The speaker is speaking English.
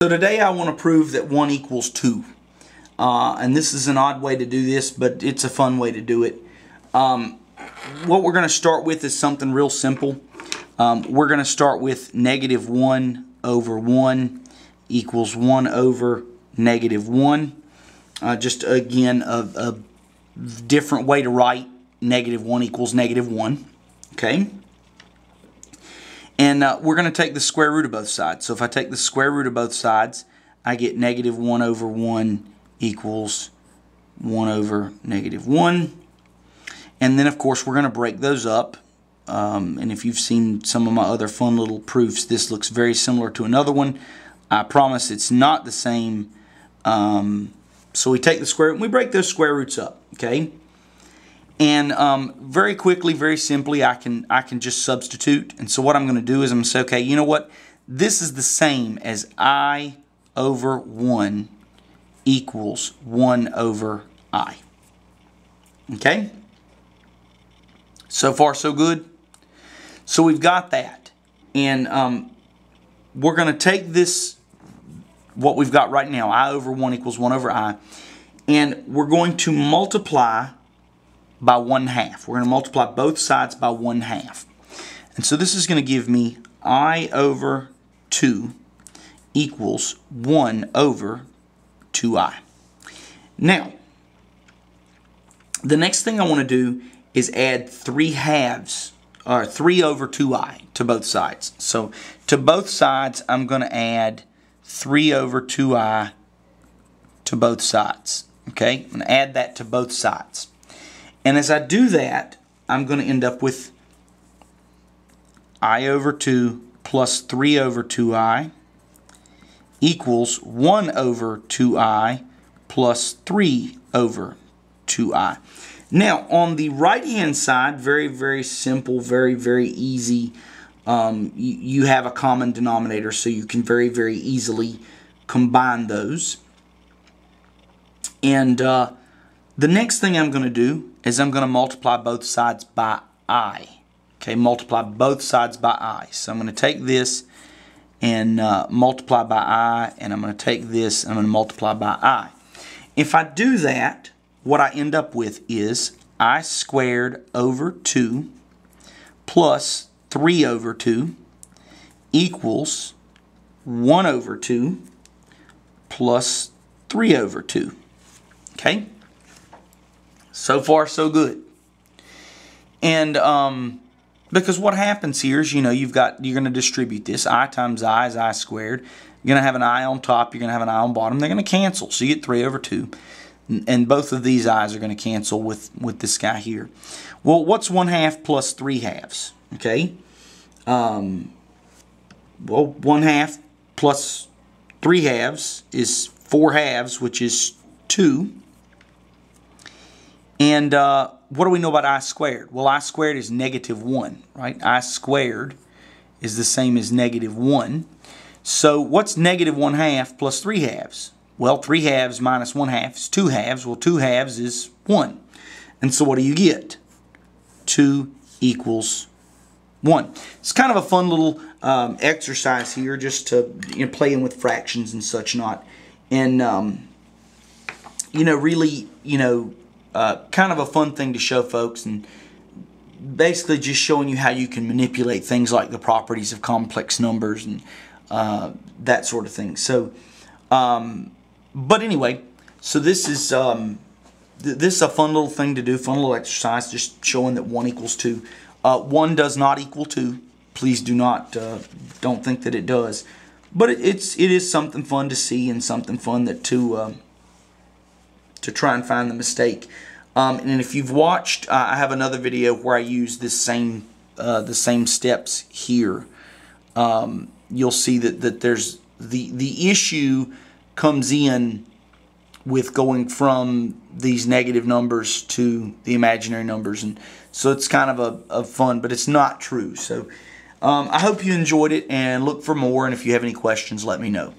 So today I want to prove that 1 equals 2. Uh, and this is an odd way to do this, but it's a fun way to do it. Um, what we're going to start with is something real simple. Um, we're going to start with negative 1 over 1 equals 1 over negative 1. Uh, just again, a, a different way to write negative 1 equals negative 1. Okay? And uh, we're going to take the square root of both sides. So if I take the square root of both sides, I get negative 1 over 1 equals 1 over negative 1. And then, of course, we're going to break those up. Um, and if you've seen some of my other fun little proofs, this looks very similar to another one. I promise it's not the same. Um, so we take the square root and we break those square roots up, okay? And um, very quickly, very simply, I can I can just substitute. And so what I'm going to do is I'm going to say, okay, you know what? This is the same as I over 1 equals 1 over I. Okay? So far, so good. So we've got that. And um, we're going to take this, what we've got right now, I over 1 equals 1 over I, and we're going to multiply by 1 half. We're going to multiply both sides by 1 half. And so this is going to give me I over 2 equals 1 over 2i. Now, the next thing I want to do is add 3 halves, or 3 over 2i to both sides. So to both sides, I'm going to add 3 over 2i to both sides. Okay, I'm going to add that to both sides. And as I do that, I'm going to end up with i over 2 plus 3 over 2i equals 1 over 2i plus 3 over 2i. Now, on the right-hand side, very, very simple, very, very easy. Um, you, you have a common denominator, so you can very, very easily combine those. And uh, the next thing I'm going to do is I'm going to multiply both sides by i. Okay, multiply both sides by i. So I'm going to take this and uh, multiply by i, and I'm going to take this and I'm going to multiply by i. If I do that, what I end up with is i squared over 2 plus 3 over 2 equals 1 over 2 plus 3 over 2. Okay? So far, so good. And um, because what happens here is, you know, you've got, you're going to distribute this. I times I is I squared. You're going to have an I on top. You're going to have an I on bottom. They're going to cancel. So you get 3 over 2. And both of these i's are going to cancel with, with this guy here. Well, what's 1 half plus 3 halves? Okay. Um, well, 1 half plus 3 halves is 4 halves, which is 2. And uh, what do we know about i squared? Well, i squared is negative 1, right? i squared is the same as negative 1. So what's negative 1 half plus 3 halves? Well, 3 halves minus 1 half is 2 halves. Well, 2 halves is 1. And so what do you get? 2 equals 1. It's kind of a fun little um, exercise here just to you know, playing with fractions and such not. And, um, you know, really, you know, uh, kind of a fun thing to show folks and basically just showing you how you can manipulate things like the properties of complex numbers and uh, that sort of thing. So, um, but anyway, so this is um, th this is a fun little thing to do, fun little exercise, just showing that one equals two. Uh, one does not equal two. Please do not uh, don't think that it does. But it, it's it is something fun to see and something fun that to um, to try and find the mistake. Um, and if you've watched, uh, I have another video where I use this same uh, the same steps here. Um, you'll see that that there's the the issue comes in with going from these negative numbers to the imaginary numbers, and so it's kind of a, a fun, but it's not true. So um, I hope you enjoyed it, and look for more. And if you have any questions, let me know.